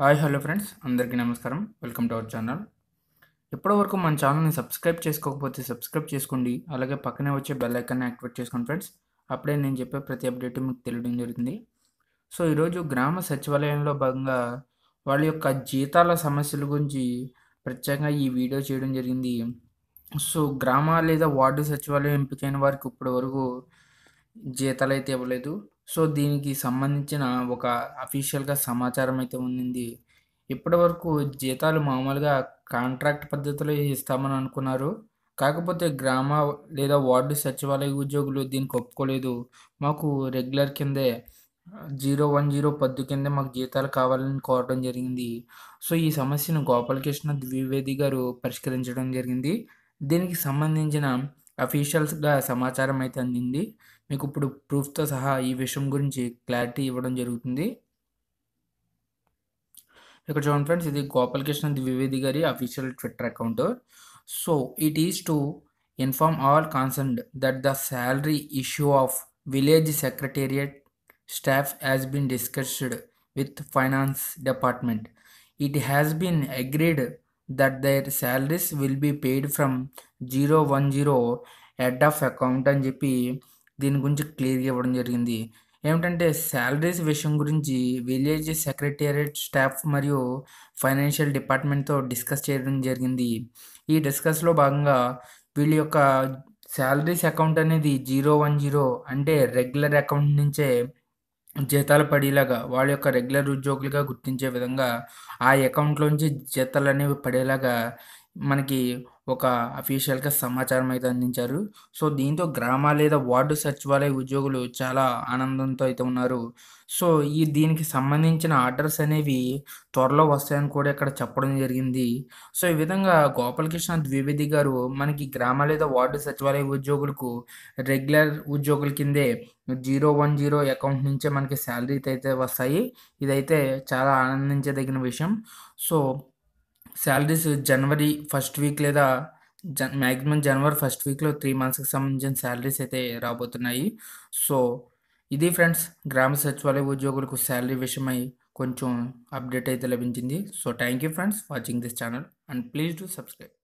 Hi hello friends. అందరికీ నమస్కారం. Welcome to our channel. ఇప్పటివరకు మన ఛానల్ని సబ్స్క్రైబ్ చేసుకోకపోతే సబ్స్క్రైబ్ చేసుకోండి. అలాగే పక్కనే వచ్చే బెల్ ఐకాన్ని యాక్టివేట్ చేసుకోండి ఫ్రెండ్స్. అప్పుడే నేను చెప్పే ప్రతి అప్డేట్ మీకు తెలియడం జరుగుతుంది. సో ఈరోజు గ్రామ సచివాలయంలో భాగంగా వాళ్ళ యొక్క జీతాల సమస్యల గురించి ప్రత్యేకంగా ఈ వీడియో చేయడం జరిగింది. సో గ్రామ లేదా వార్డు సచివాలయం ఎంపికైన వారికి ఇప్పటివరకు జీతాలు అయితే ఇవ్వలేదు. సో దీనికి సంబంధించిన ఒక అఫీషియల్గా సమాచారం అయితే ఉంది ఇప్పటి వరకు జీతాలు మామూలుగా కాంట్రాక్ట్ పద్ధతిలో ఇస్తామని అనుకున్నారు. కాకపోతే గ్రామ లేదా వార్డు సచివాలయ ఉద్యోగులు దీనికి ఒప్పుకోలేదు. మాకు రెగ్యులర్ కిందే జీరో వన్ జీరో పద్దు కింద మాకు జీతాలు కావాలని కోరడం జరిగింది. సో ఈ సమస్యను గోపాలకృష్ణ ద్వివేది గారు పరిష్కరించడం జరిగింది. దీనికి సంబంధించిన అఫీషియల్స్గా సమాచారం అయితే అందింది. మీకు ఇప్పుడు ప్రూఫ్తో సహా ఈ విషయం గురించి క్లారిటీ ఇవ్వడం జరుగుతుంది. ఇక్కడ చూడండి ఫ్రెండ్స్ ఇది గోపాలకృష్ణ ద్వివేది గారి official Twitter account so it is to inform all concerned that the salary issue of village secretariat staff has been discussed with finance department it has been agreed that their salaries will be paid from zero one zero head of account అని చెప్పి దీని గురించి క్లియర్గా ఇవ్వడం జరిగింది. ఏమిటంటే salaries విషయం గురించి విలేజ్ సెక్రటేరియట్ స్టాఫ్ మరియు ఫైనాన్షియల్ డిపార్ట్మెంట్తో డిస్కస్ చేయడం జరిగింది. ఈ డిస్కస్లో భాగంగా వీళ్ళ యొక్క శాలరీస్ అకౌంట్ అనేది జీరో వన్ జీరో అంటే రెగ్యులర్ అకౌంట్ నుంచే జీతాలు పడేలాగా వాళ్ళ యొక్క రెగ్యులర్ ఉద్యోగులుగా గుర్తించే విధంగా ఆ అకౌంట్లోంచి జీతాలు అనేవి పడేలాగా మనకి ఒక అఫీషియల్గా సమాచారం అయితే అందించారు. సో దీంతో గ్రామ లేదా వార్డు సచివాలయ ఉద్యోగులు చాలా ఆనందంతో అయితే ఉన్నారు. సో ఈ దీనికి సంబంధించిన ఆర్డర్స్ అనేవి త్వరలో వస్తాయని కూడా ఇక్కడ చెప్పడం జరిగింది. సో ఈ విధంగా గోపాలకృష్ణ ద్వివేది గారు మనకి గ్రామ లేదా వార్డు సచివాలయ ఉద్యోగులకు రెగ్యులర్ ఉద్యోగుల కిందే జీరో వన్ జీరో అకౌంట్ నుంచే మనకి శాలరీ అయితే వస్తాయి. ఇదైతే చాలా ఆనందించదగిన విషయం. So salaries January first week లేదా జన్ మ్యాక్సిమం జనవరి ఫస్ట్ వీక్లో త్రీ మంత్స్కి సంబంధించిన శాలరీస్ అయితే రాబోతున్నాయి. సో ఇది ఫ్రెండ్స్ గ్రామ సచివాలయ ఉద్యోగులకు శాలరీ విషయమై కొంచెం అప్డేట్ అయితే లభించింది. So thank you friends watching this channel and please to subscribe.